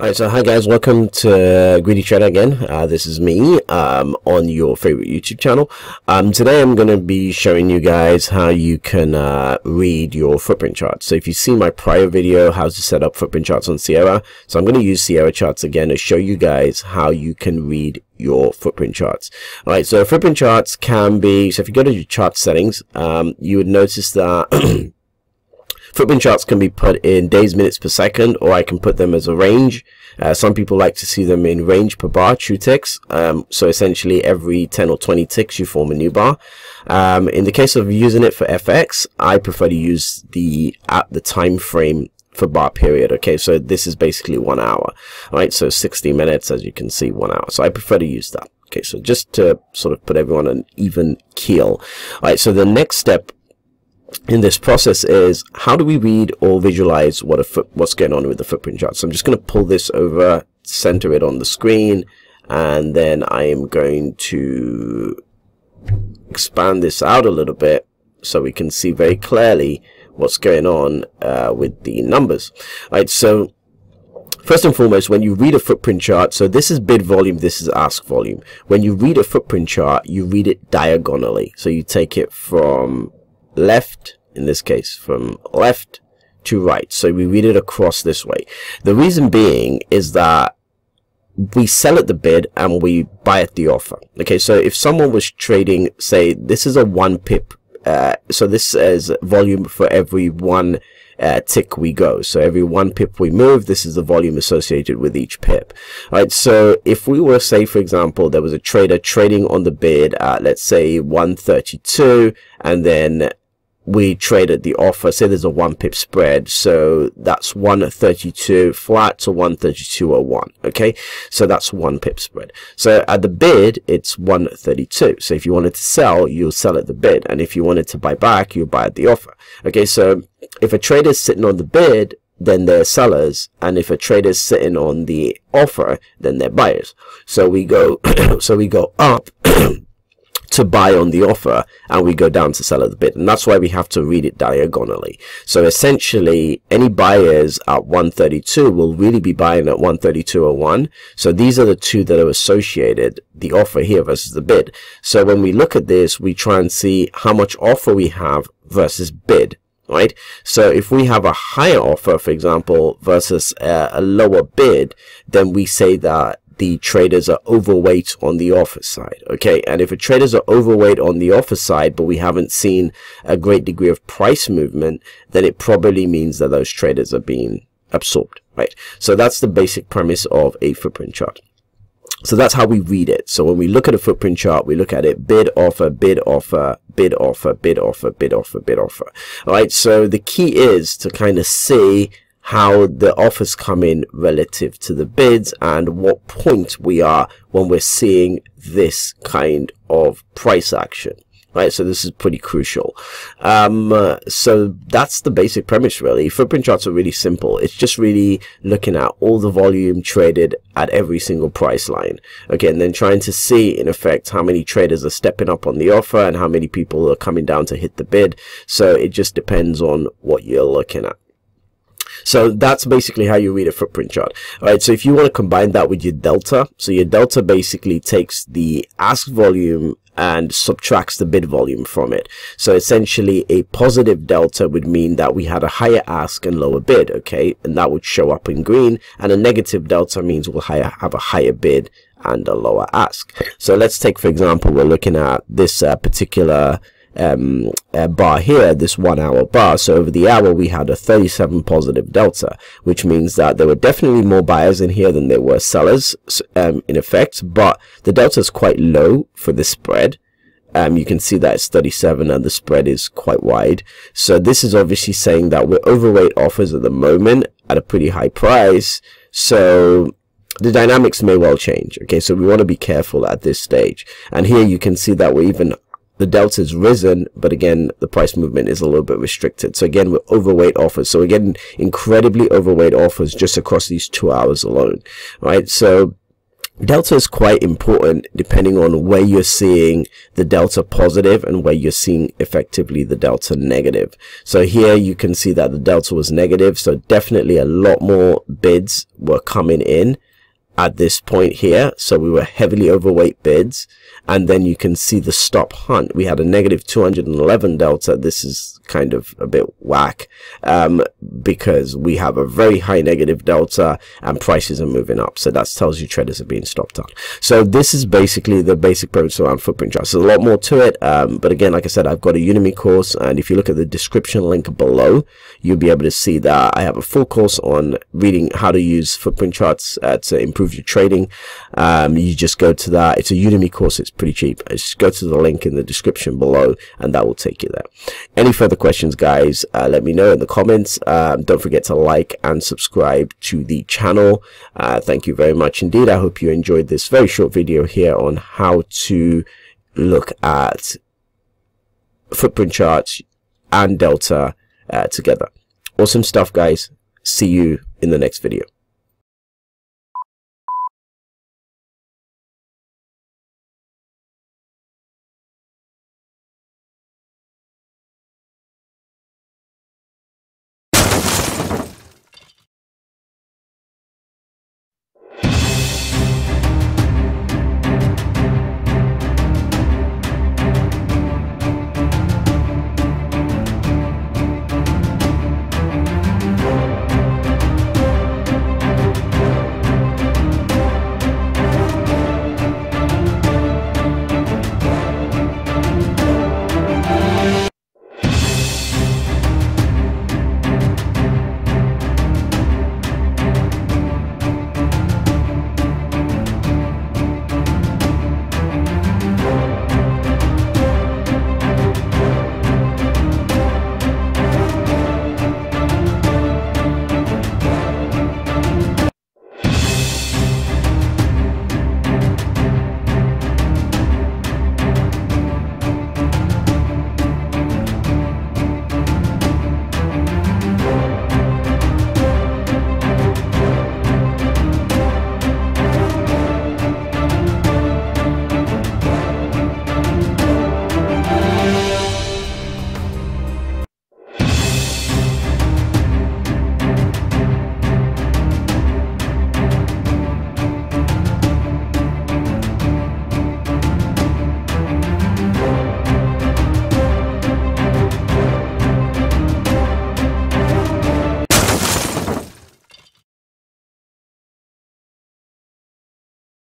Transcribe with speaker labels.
Speaker 1: Alright, so hi guys, welcome to Greedy Trader again. Uh, this is me um, on your favorite YouTube channel. Um, today I'm going to be showing you guys how you can uh, read your footprint charts. So if you see my prior video, how to set up footprint charts on Sierra, so I'm going to use Sierra charts again to show you guys how you can read your footprint charts. Alright, so footprint charts can be, so if you go to your chart settings, um, you would notice that Footprint charts can be put in days, minutes per second, or I can put them as a range. Uh, some people like to see them in range per bar, true ticks. Um, so essentially every 10 or 20 ticks, you form a new bar. Um, in the case of using it for FX, I prefer to use the at the time frame for bar period. Okay, so this is basically one hour. Right, so 60 minutes, as you can see, one hour. So I prefer to use that. Okay, so just to sort of put everyone on an even keel. All right, so the next step in this process is how do we read or visualize what a foot, what's going on with the footprint chart. So I'm just going to pull this over, center it on the screen, and then I am going to expand this out a little bit so we can see very clearly what's going on uh, with the numbers. All right, so First and foremost, when you read a footprint chart, so this is bid volume, this is ask volume. When you read a footprint chart, you read it diagonally. So you take it from left, in this case, from left to right. So we read it across this way. The reason being is that we sell at the bid and we buy at the offer. Okay, so if someone was trading, say, this is a one pip, uh, so this is volume for every one uh, tick we go. So every one pip we move, this is the volume associated with each pip. All right. So if we were, say, for example, there was a trader trading on the bid at, let's say, 132, and then we traded the offer. Say there's a one pip spread so that's 132 flat to 132.01 okay? So that's one pip spread. So at the bid it's 132 so if you wanted to sell you'll sell at the bid and if you wanted to buy back you buy at the offer okay? So if a trader is sitting on the bid then they're sellers and if a trader is sitting on the offer then they're buyers. So we go so we go up to buy on the offer and we go down to sell at the bid. And that's why we have to read it diagonally. So essentially any buyers at 132 will really be buying at 132.01 so these are the two that are associated the offer here versus the bid. So when we look at this we try and see how much offer we have versus bid right? So if we have a higher offer for example versus a, a lower bid then we say that the traders are overweight on the offer side okay and if the traders are overweight on the offer side but we haven't seen a great degree of price movement then it probably means that those traders are being absorbed right so that's the basic premise of a footprint chart so that's how we read it. So when we look at a footprint chart, we look at it bid offer, bid offer, bid offer, bid offer, bid offer, bid offer. All right. So the key is to kind of see how the offers come in relative to the bids and what point we are when we're seeing this kind of price action right? So this is pretty crucial. Um, so that's the basic premise really. Footprint charts are really simple. It's just really looking at all the volume traded at every single price line. Okay and then trying to see in effect how many traders are stepping up on the offer and how many people are coming down to hit the bid. So it just depends on what you're looking at so that's basically how you read a footprint chart. All right. So if you want to combine that with your delta, so your delta basically takes the ask volume and subtracts the bid volume from it. So essentially a positive delta would mean that we had a higher ask and lower bid. Okay. And that would show up in green and a negative delta means we'll have a higher bid and a lower ask. So let's take, for example, we're looking at this uh, particular um, uh, bar here, this one hour bar. So over the hour, we had a 37 positive delta, which means that there were definitely more buyers in here than there were sellers um, in effect, but the delta is quite low for the spread. Um, you can see that it's 37 and the spread is quite wide. So this is obviously saying that we're overweight offers at the moment at a pretty high price. So the dynamics may well change. Okay, so we want to be careful at this stage. And here you can see that we're even the delta is risen, but again, the price movement is a little bit restricted. So again, we're overweight offers. So again, incredibly overweight offers just across these two hours alone, right? So delta is quite important depending on where you're seeing the delta positive and where you're seeing effectively the delta negative so here you can see that the delta was negative so definitely a lot more bids were coming in at this point here so we were heavily overweight bids and then you can see the stop hunt we had a negative 211 delta this is kind of a bit whack um, because we have a very high negative delta and prices are moving up. So that tells you traders are being stopped out. So this is basically the basic premise around footprint charts. There's a lot more to it. Um, but again, like I said, I've got a Udemy course. And if you look at the description link below, you'll be able to see that I have a full course on reading how to use footprint charts uh, to improve your trading. Um, you just go to that. It's a Udemy course. It's pretty cheap. Just go to the link in the description below and that will take you there. Any further questions, guys, uh, let me know in the comments. Um, don't forget to like and subscribe to the channel. Uh, thank you very much indeed. I hope you enjoyed this very short video here on how to look at footprint charts and delta uh, together. Awesome stuff, guys. See you in the next video.